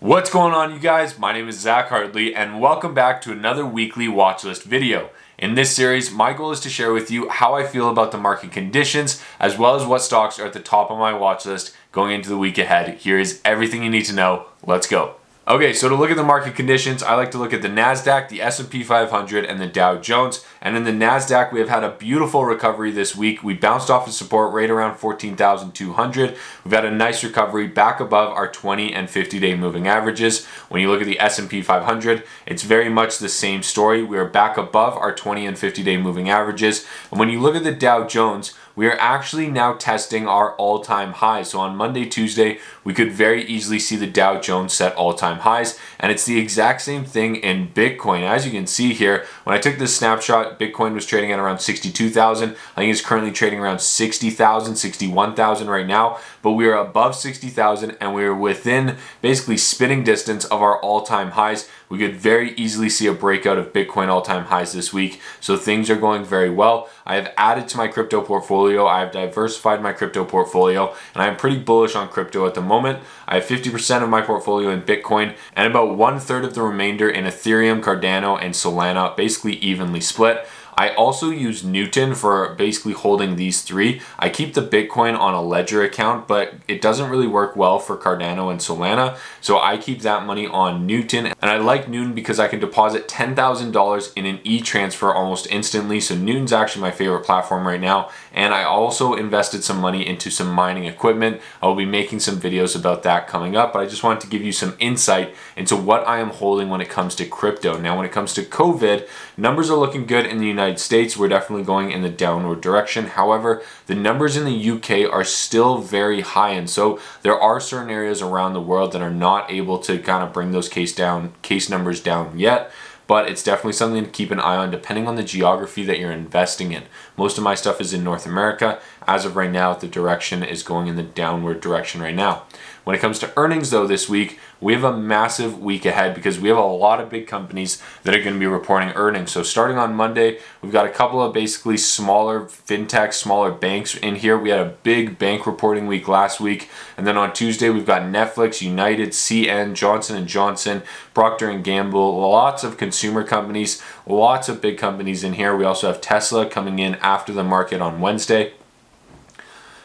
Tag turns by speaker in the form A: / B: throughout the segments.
A: What's going on you guys? My name is Zac Hartley and welcome back to another weekly watch list video. In this series, my goal is to share with you how I feel about the market conditions as well as what stocks are at the top of my watch list going into the week ahead. Here is everything you need to know. Let's go. Okay, so to look at the market conditions, I like to look at the NASDAQ, the S&P 500, and the Dow Jones. And in the NASDAQ, we have had a beautiful recovery this week. We bounced off of support right around 14,200. We've had a nice recovery back above our 20 and 50-day moving averages. When you look at the S&P 500, it's very much the same story. We are back above our 20 and 50-day moving averages. And when you look at the Dow Jones, we are actually now testing our all-time highs. So on Monday, Tuesday, we could very easily see the Dow Jones set all-time highs. And it's the exact same thing in Bitcoin. As you can see here, when I took this snapshot, Bitcoin was trading at around 62,000. I think it's currently trading around 60,000, 61,000 right now. But we are above 60,000 and we are within basically spinning distance of our all-time highs. We could very easily see a breakout of Bitcoin all-time highs this week. So things are going very well. I have added to my crypto portfolio. I have diversified my crypto portfolio and I'm pretty bullish on crypto at the moment. I have 50% of my portfolio in Bitcoin and about one third of the remainder in Ethereum, Cardano, and Solana, basically evenly split. I also use Newton for basically holding these three. I keep the Bitcoin on a Ledger account, but it doesn't really work well for Cardano and Solana. So I keep that money on Newton. And I like Newton because I can deposit $10,000 in an e-transfer almost instantly. So Newton's actually my favorite platform right now. And I also invested some money into some mining equipment. I will be making some videos about that coming up, but I just wanted to give you some insight into what I am holding when it comes to crypto. Now, when it comes to COVID, numbers are looking good in the United United States, we're definitely going in the downward direction. However, the numbers in the UK are still very high. And so there are certain areas around the world that are not able to kind of bring those case down, case numbers down yet but it's definitely something to keep an eye on depending on the geography that you're investing in. Most of my stuff is in North America. As of right now, the direction is going in the downward direction right now. When it comes to earnings though this week, we have a massive week ahead because we have a lot of big companies that are going to be reporting earnings. So starting on Monday, we've got a couple of basically smaller fintech, smaller banks in here. We had a big bank reporting week last week. And then on Tuesday, we've got Netflix, United, CN, Johnson & Johnson, Procter & Gamble, lots of consumer companies, lots of big companies in here. We also have Tesla coming in after the market on Wednesday.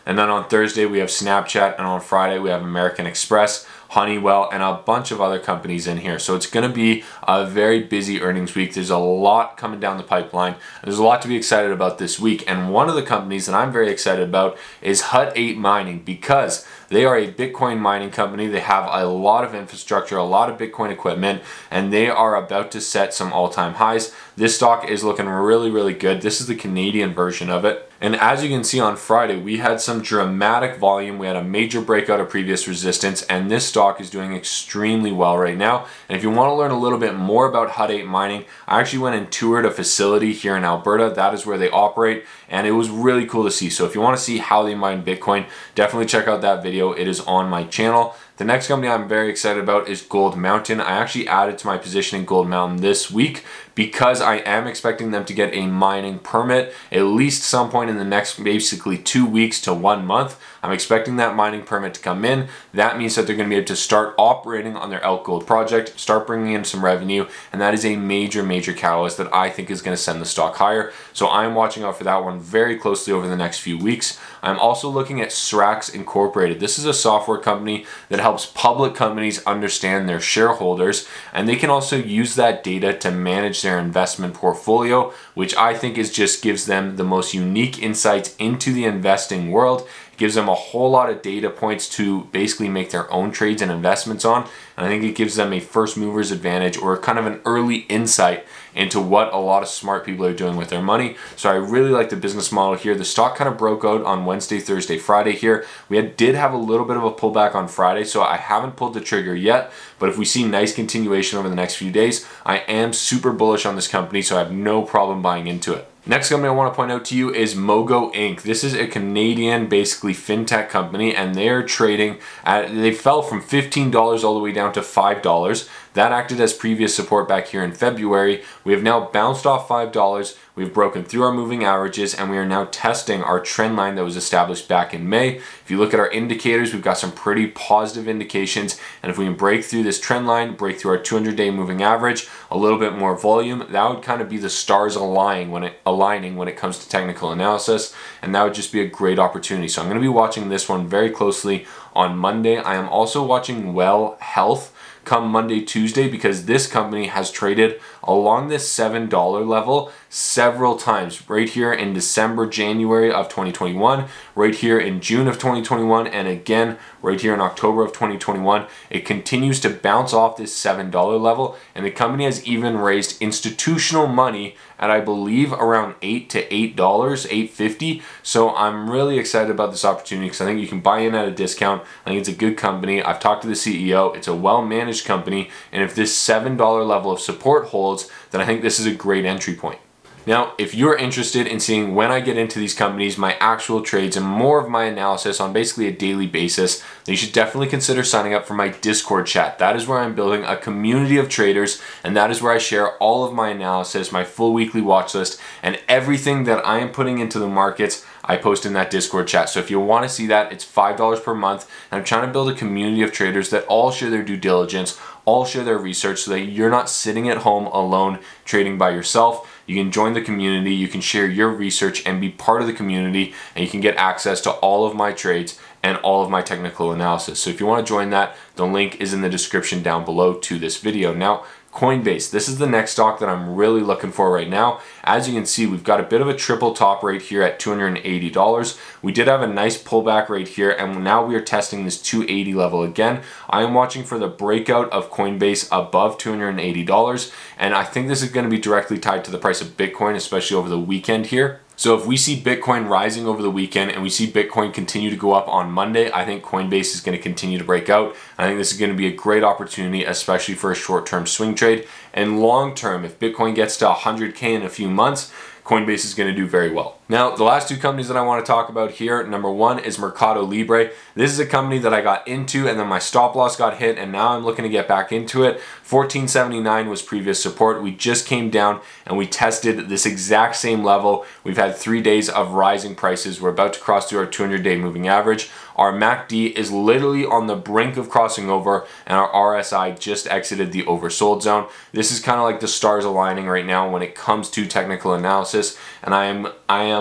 A: And then on Thursday, we have Snapchat, and on Friday, we have American Express. Honeywell, and a bunch of other companies in here. So it's going to be a very busy earnings week. There's a lot coming down the pipeline. There's a lot to be excited about this week. And one of the companies that I'm very excited about is Hut 8 Mining because they are a Bitcoin mining company. They have a lot of infrastructure, a lot of Bitcoin equipment, and they are about to set some all-time highs. This stock is looking really, really good. This is the Canadian version of it. And as you can see on Friday, we had some dramatic volume. We had a major breakout of previous resistance, and this stock is doing extremely well right now. And if you want to learn a little bit more about Hut 8 mining, I actually went and toured a facility here in Alberta. That is where they operate, and it was really cool to see. So if you want to see how they mine Bitcoin, definitely check out that video. It is on my channel. The next company I'm very excited about is Gold Mountain. I actually added to my position in Gold Mountain this week because I am expecting them to get a mining permit at least some point in the next basically two weeks to one month. I'm expecting that mining permit to come in. That means that they're going to be able to start operating on their Elk Gold project, start bringing in some revenue, and that is a major, major catalyst that I think is going to send the stock higher. So I'm watching out for that one very closely over the next few weeks. I'm also looking at Srax Incorporated. This is a software company that helps public companies understand their shareholders, and they can also use that data to manage their investment portfolio, which I think is just gives them the most unique insights into the investing world It gives them a whole lot of data points to basically make their own trades and investments on. And I think it gives them a first mover's advantage or kind of an early insight into what a lot of smart people are doing with their money. So I really like the business model here. The stock kind of broke out on Wednesday, Thursday, Friday here. We had, did have a little bit of a pullback on Friday, so I haven't pulled the trigger yet. But if we see nice continuation over the next few days, I am super bullish on this company, so I have no problem buying into it. Next company I want to point out to you is Mogo Inc. This is a Canadian, basically fintech company, and they are trading at, they fell from $15 all the way down to $5. That acted as previous support back here in February. We have now bounced off $5. We've broken through our moving averages and we are now testing our trend line that was established back in May. If you look at our indicators, we've got some pretty positive indications. And if we can break through this trend line, break through our 200 day moving average, a little bit more volume, that would kind of be the stars aligning when it aligning when it comes to technical analysis. And that would just be a great opportunity. So I'm going to be watching this one very closely on Monday. I am also watching Well Health come Monday, Tuesday because this company has traded along this $7 level several times right here in December, January of 2021, right here in June of 2021, and again right here in October of 2021. It continues to bounce off this $7 level, and the company has even raised institutional money at I believe around eight to eight dollars, eight fifty. So I'm really excited about this opportunity because I think you can buy in at a discount. I think it's a good company. I've talked to the CEO. It's a well-managed company, and if this seven dollar level of support holds, then I think this is a great entry point. Now, if you're interested in seeing when I get into these companies, my actual trades, and more of my analysis on basically a daily basis, then you should definitely consider signing up for my Discord chat. That is where I'm building a community of traders, and that is where I share all of my analysis, my full weekly watch list, and everything that I am putting into the markets I post in that Discord chat. So if you want to see that, it's $5 per month. And I'm trying to build a community of traders that all share their due diligence, all share their research so that you're not sitting at home alone trading by yourself. You can join the community, you can share your research and be part of the community, and you can get access to all of my trades and all of my technical analysis. So if you want to join that, the link is in the description down below to this video. Now, Coinbase, this is the next stock that I'm really looking for right now. As you can see, we've got a bit of a triple top right here at $280. We did have a nice pullback right here, and now we are testing this 280 level again. I am watching for the breakout of Coinbase above $280, and I think this is going to be directly tied to the price of Bitcoin, especially over the weekend here. So if we see Bitcoin rising over the weekend and we see Bitcoin continue to go up on Monday, I think Coinbase is going to continue to break out. I think this is going to be a great opportunity, especially for a short-term swing trade. And long-term, if Bitcoin gets to 100K in a few months, Coinbase is going to do very well. Now, the last two companies that I want to talk about here, number one is Mercado Libre. This is a company that I got into and then my stop loss got hit and now I'm looking to get back into it. 1479 was previous support. We just came down and we tested this exact same level. We've had three days of rising prices. We're about to cross through our 200 day moving average. Our MACD is literally on the brink of crossing over and our RSI just exited the oversold zone. This is kind of like the stars aligning right now when it comes to technical analysis and I am I am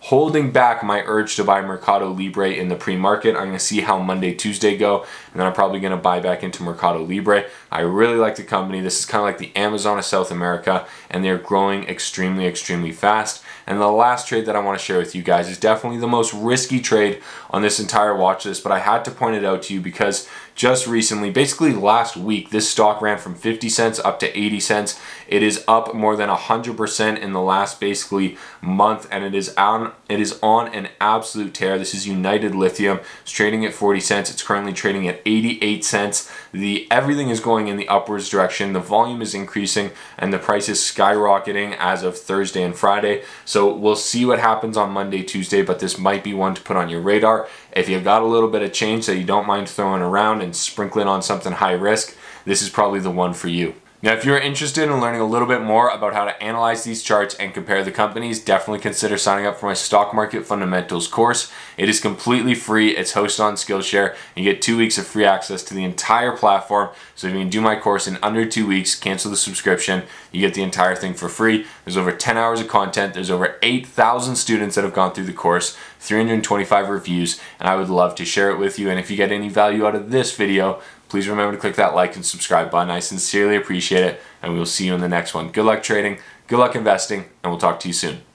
A: holding back my urge to buy Mercado Libre in the pre-market. I'm to see how Monday, Tuesday go, and then I'm probably to buy back into Mercado Libre. I really like the company. This is kind of like the Amazon of South America, and they're growing extremely, extremely fast. And the last trade that I want to share with you guys is definitely the most risky trade on this entire watch list, but I had to point it out to you because just recently, basically last week, this stock ran from 50 cents up to 80 cents. It is up more than 100% in the last basically month and it is on it is on an absolute tear. This is United Lithium. It's trading at 40 cents. It's currently trading at 88 cents. The everything is going in the upwards direction. The volume is increasing and the price is skyrocketing as of Thursday and Friday. So we'll see what happens on Monday, Tuesday, but this might be one to put on your radar. If you've got a little bit of change that you don't mind throwing around and sprinkling on something high risk, this is probably the one for you. Now, if you're interested in learning a little bit more about how to analyze these charts and compare the companies, definitely consider signing up for my Stock Market Fundamentals course. It is completely free. It's hosted on Skillshare. You get two weeks of free access to the entire platform. So if you can do my course in under two weeks, cancel the subscription, you get the entire thing for free. There's over 10 hours of content. There's over 8,000 students that have gone through the course, 325 reviews, and I would love to share it with you. And if you get any value out of this video, Please remember to click that like and subscribe button. I sincerely appreciate it, and we will see you in the next one. Good luck trading, good luck investing, and we'll talk to you soon.